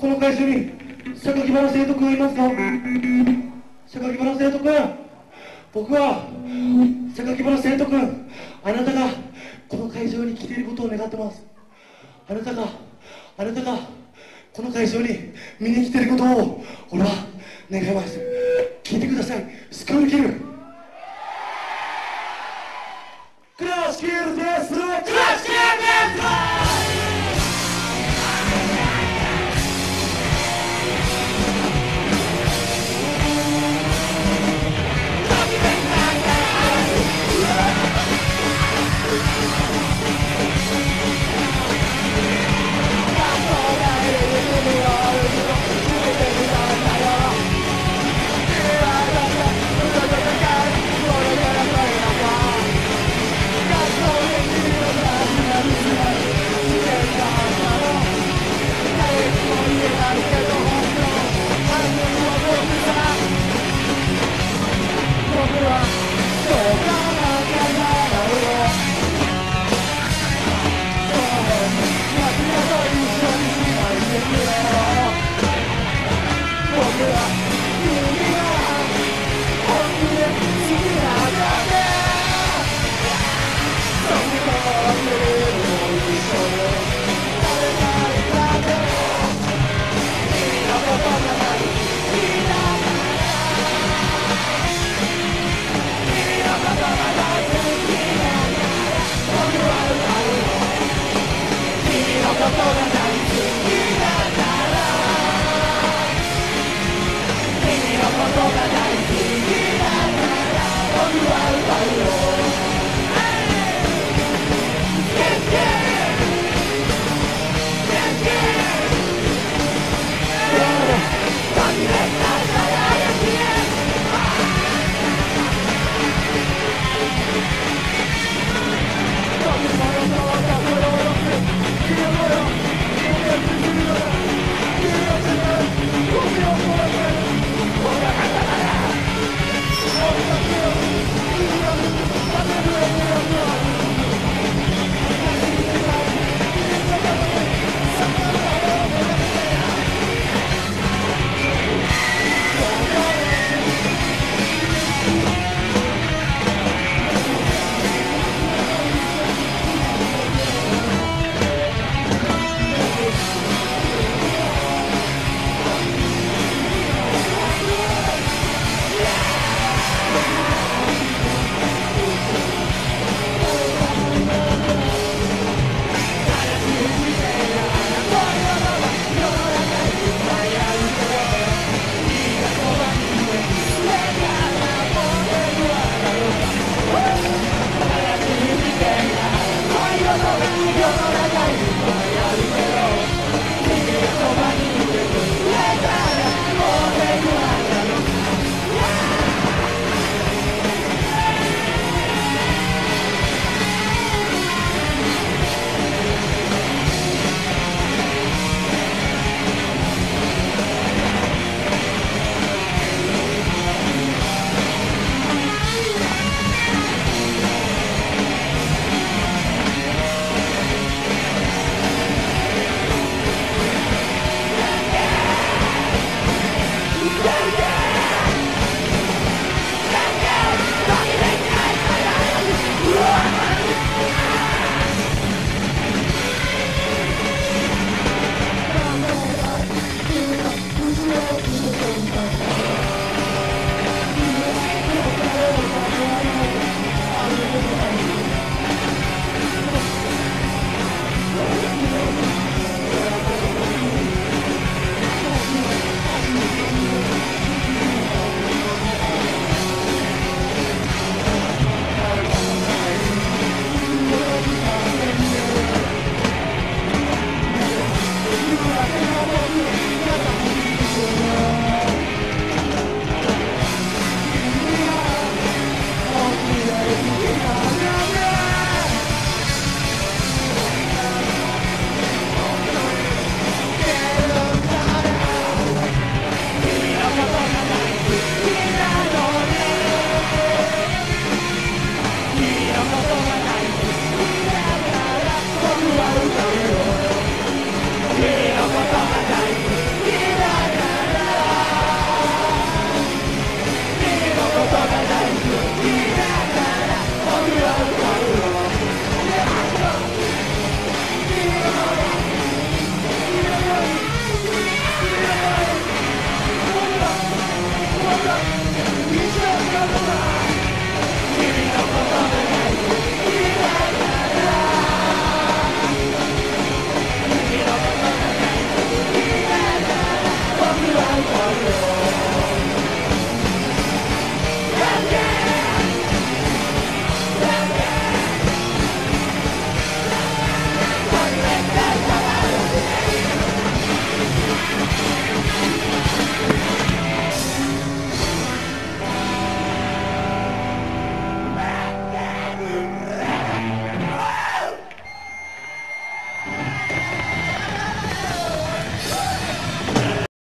この会社に榊原生徳がいますか？榊原生徳君。僕は榊原生徳あなたがこの会場に来ていることを願ってます。あなたがあなたがこの会場に見に来ていることを俺は願います。聞いてください。救い受けるクラッシュキルです。クラッシュキルです。